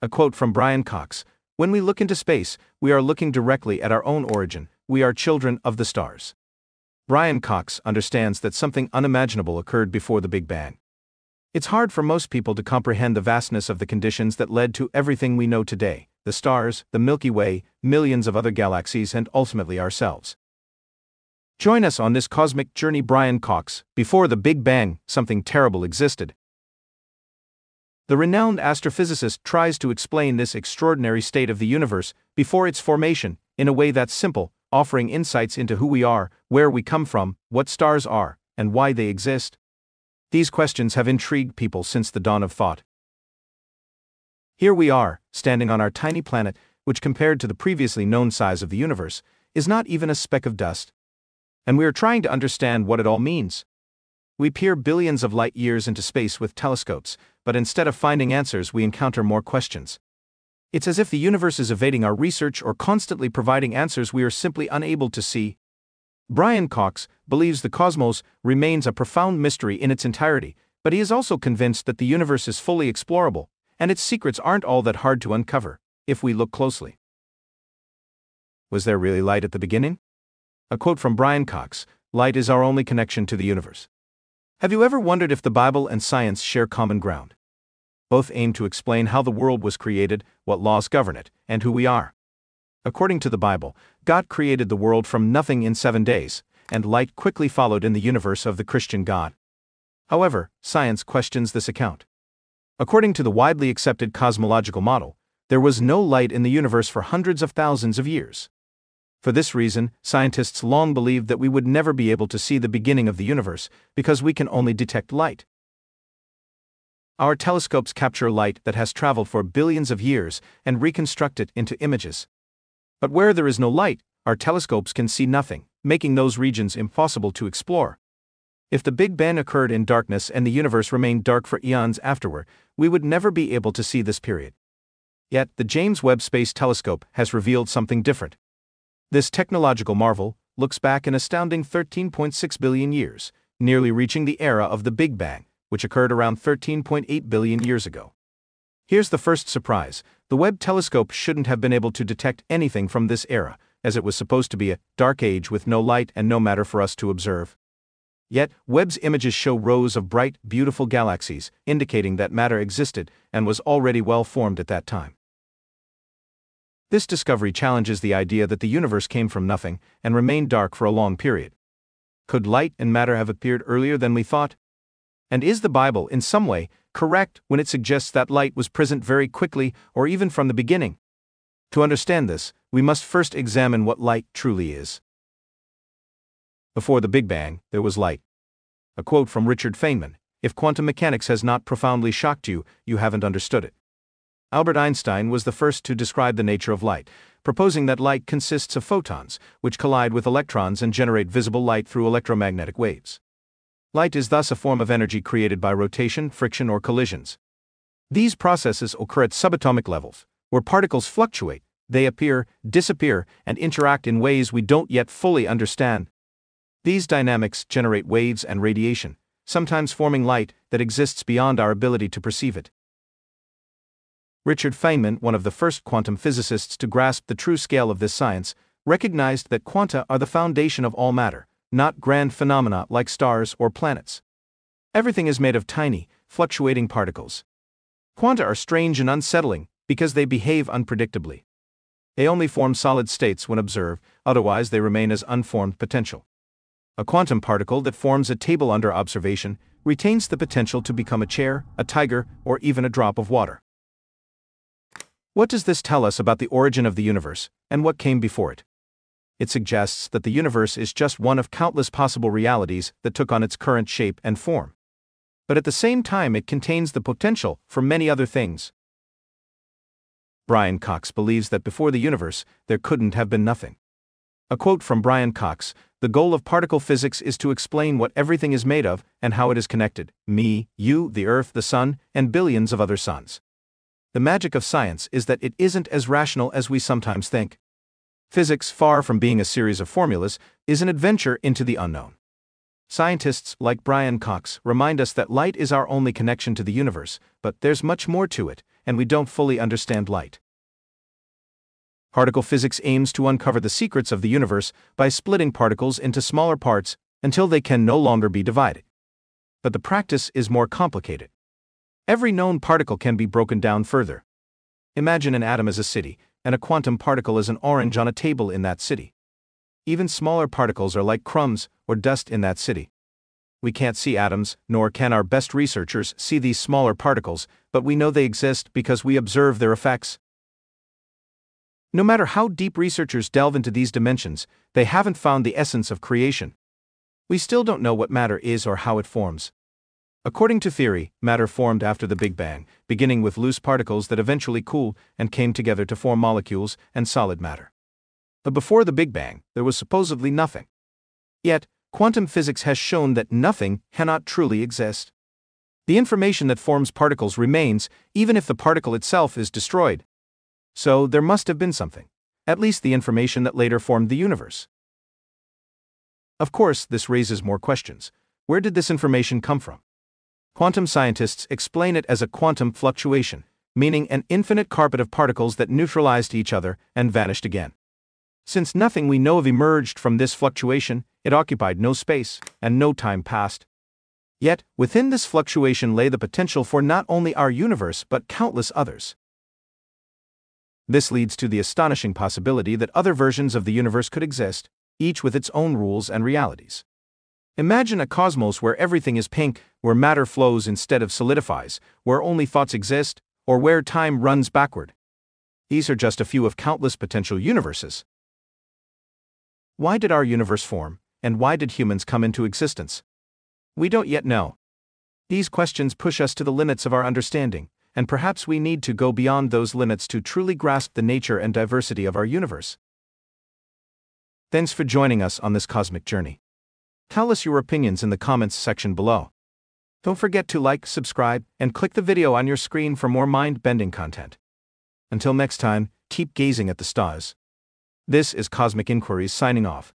A quote from Brian Cox When we look into space, we are looking directly at our own origin, we are children of the stars. Brian Cox understands that something unimaginable occurred before the Big Bang. It's hard for most people to comprehend the vastness of the conditions that led to everything we know today the stars, the Milky Way, millions of other galaxies, and ultimately ourselves. Join us on this cosmic journey, Brian Cox. Before the Big Bang, something terrible existed, the renowned astrophysicist tries to explain this extraordinary state of the universe before its formation in a way that's simple, offering insights into who we are, where we come from, what stars are, and why they exist. These questions have intrigued people since the dawn of thought. Here we are, standing on our tiny planet, which compared to the previously known size of the universe, is not even a speck of dust. And we are trying to understand what it all means. We peer billions of light years into space with telescopes, but instead of finding answers, we encounter more questions. It's as if the universe is evading our research or constantly providing answers we are simply unable to see. Brian Cox believes the cosmos remains a profound mystery in its entirety, but he is also convinced that the universe is fully explorable, and its secrets aren't all that hard to uncover, if we look closely. Was there really light at the beginning? A quote from Brian Cox Light is our only connection to the universe. Have you ever wondered if the Bible and science share common ground? Both aim to explain how the world was created, what laws govern it, and who we are. According to the Bible, God created the world from nothing in seven days, and light quickly followed in the universe of the Christian God. However, science questions this account. According to the widely accepted cosmological model, there was no light in the universe for hundreds of thousands of years. For this reason, scientists long believed that we would never be able to see the beginning of the universe, because we can only detect light. Our telescopes capture light that has traveled for billions of years and reconstruct it into images. But where there is no light, our telescopes can see nothing, making those regions impossible to explore. If the Big Bang occurred in darkness and the universe remained dark for eons afterward, we would never be able to see this period. Yet, the James Webb Space Telescope has revealed something different. This technological marvel looks back an astounding 13.6 billion years, nearly reaching the era of the Big Bang, which occurred around 13.8 billion years ago. Here's the first surprise the Webb telescope shouldn't have been able to detect anything from this era, as it was supposed to be a dark age with no light and no matter for us to observe. Yet, Webb's images show rows of bright, beautiful galaxies, indicating that matter existed and was already well formed at that time. This discovery challenges the idea that the universe came from nothing and remained dark for a long period. Could light and matter have appeared earlier than we thought? And is the Bible, in some way, correct when it suggests that light was present very quickly or even from the beginning? To understand this, we must first examine what light truly is. Before the Big Bang, there was light. A quote from Richard Feynman If quantum mechanics has not profoundly shocked you, you haven't understood it. Albert Einstein was the first to describe the nature of light, proposing that light consists of photons, which collide with electrons and generate visible light through electromagnetic waves. Light is thus a form of energy created by rotation, friction, or collisions. These processes occur at subatomic levels, where particles fluctuate, they appear, disappear, and interact in ways we don't yet fully understand. These dynamics generate waves and radiation, sometimes forming light that exists beyond our ability to perceive it. Richard Feynman, one of the first quantum physicists to grasp the true scale of this science, recognized that quanta are the foundation of all matter, not grand phenomena like stars or planets. Everything is made of tiny, fluctuating particles. Quanta are strange and unsettling because they behave unpredictably. They only form solid states when observed, otherwise, they remain as unformed potential. A quantum particle that forms a table under observation retains the potential to become a chair, a tiger, or even a drop of water. What does this tell us about the origin of the universe, and what came before it? It suggests that the universe is just one of countless possible realities that took on its current shape and form. But at the same time, it contains the potential for many other things. Brian Cox believes that before the universe, there couldn't have been nothing. A quote from Brian Cox The goal of particle physics is to explain what everything is made of and how it is connected me, you, the Earth, the Sun, and billions of other suns. The magic of science is that it isn't as rational as we sometimes think. Physics, far from being a series of formulas, is an adventure into the unknown. Scientists like Brian Cox remind us that light is our only connection to the universe, but there's much more to it, and we don't fully understand light. Particle physics aims to uncover the secrets of the universe by splitting particles into smaller parts until they can no longer be divided. But the practice is more complicated. Every known particle can be broken down further. Imagine an atom as a city, and a quantum particle as an orange on a table in that city. Even smaller particles are like crumbs or dust in that city. We can't see atoms, nor can our best researchers see these smaller particles, but we know they exist because we observe their effects. No matter how deep researchers delve into these dimensions, they haven't found the essence of creation. We still don't know what matter is or how it forms. According to theory, matter formed after the Big Bang, beginning with loose particles that eventually cooled and came together to form molecules and solid matter. But before the Big Bang, there was supposedly nothing. Yet, quantum physics has shown that nothing cannot truly exist. The information that forms particles remains, even if the particle itself is destroyed. So, there must have been something. At least the information that later formed the universe. Of course, this raises more questions. Where did this information come from? Quantum scientists explain it as a quantum fluctuation, meaning an infinite carpet of particles that neutralized each other and vanished again. Since nothing we know of emerged from this fluctuation, it occupied no space, and no time passed. Yet, within this fluctuation lay the potential for not only our universe but countless others. This leads to the astonishing possibility that other versions of the universe could exist, each with its own rules and realities. Imagine a cosmos where everything is pink, where matter flows instead of solidifies, where only thoughts exist, or where time runs backward. These are just a few of countless potential universes. Why did our universe form, and why did humans come into existence? We don't yet know. These questions push us to the limits of our understanding, and perhaps we need to go beyond those limits to truly grasp the nature and diversity of our universe. Thanks for joining us on this cosmic journey. Tell us your opinions in the comments section below. Don't forget to like, subscribe, and click the video on your screen for more mind bending content. Until next time, keep gazing at the stars. This is Cosmic Inquiries signing off.